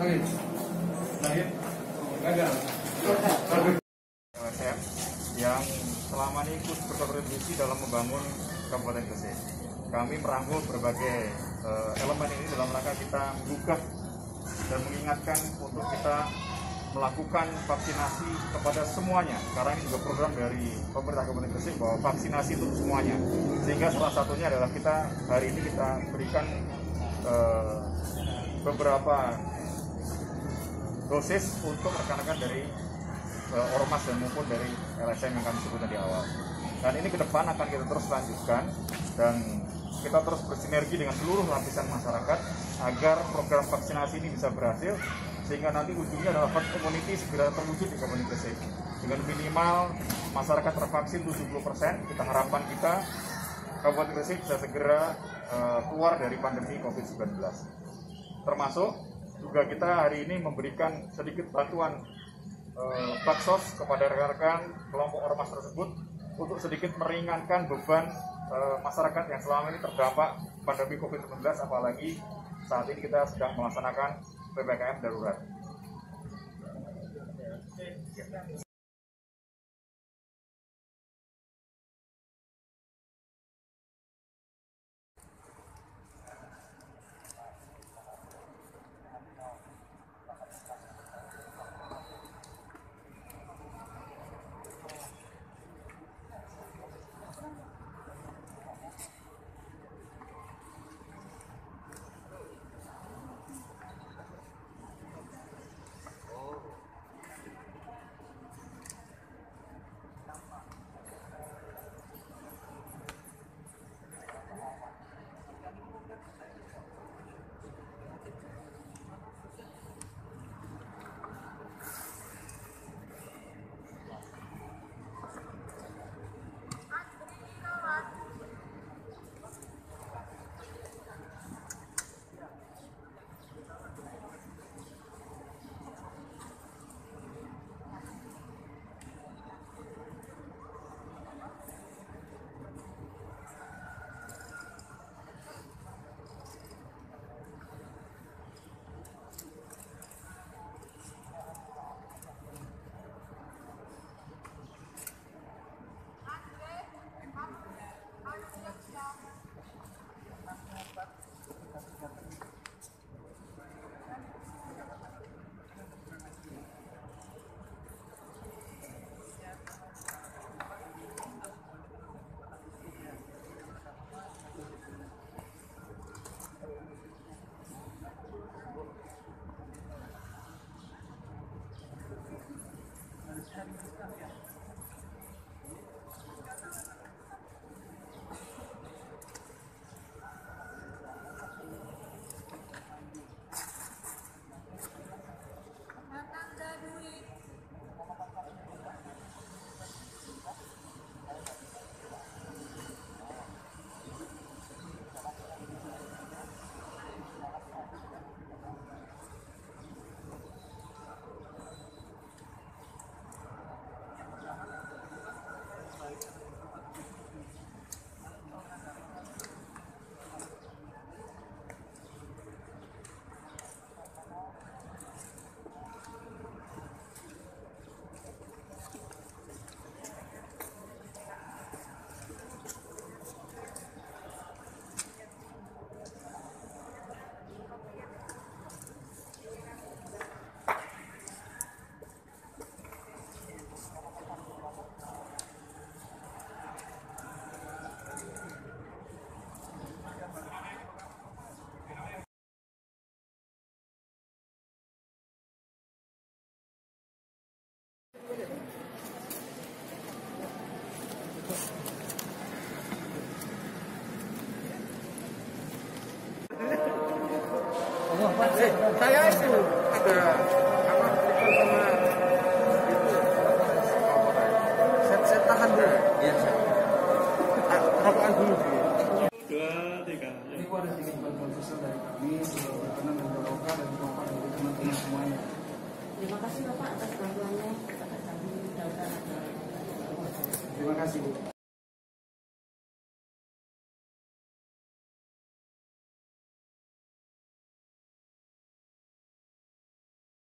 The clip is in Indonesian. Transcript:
LSM yang selama ini ikut berkontribusi dalam membangun Kabupaten Gresik. Kami merangkul berbagai eh, elemen ini dalam rangka kita menggugah dan mengingatkan untuk kita melakukan vaksinasi kepada semuanya. Karena ini juga program dari pemerintah Kabupaten Gresik bahwa vaksinasi untuk semuanya. Sehingga salah satunya adalah kita hari ini kita berikan eh, beberapa dosis untuk rekan-rekan dari eh, ormas dan maupun dari LSM yang kami sebut tadi awal. Dan ini ke depan akan kita terus lanjutkan dan kita terus bersinergi dengan seluruh lapisan masyarakat agar program vaksinasi ini bisa berhasil sehingga nanti ujungnya adalah herd immunity segera terwujud di Kabupaten Gresik dengan minimal masyarakat tervaksin 70% kita harapkan kita Kabupaten Gresik bisa segera eh, keluar dari pandemi COVID-19 termasuk juga kita hari ini memberikan sedikit bantuan eh, baksos kepada rekan-rekan kelompok ormas tersebut untuk sedikit meringankan beban eh, masyarakat yang selama ini terdampak pandemi COVID-19 apalagi saat ini kita sedang melaksanakan PPKM darurat. Eh, saya itu ada apa telepon sama itu. Saya, saya tahan dulu. Iya, saya. Dulu. Dua, tiga. Ini ada sedikit bantuan sosial dari kami, berkenan dan berdoa dan bapak dari teman-teman semuanya. Terima kasih Bapak atas bantuannya Terima kasih Bu.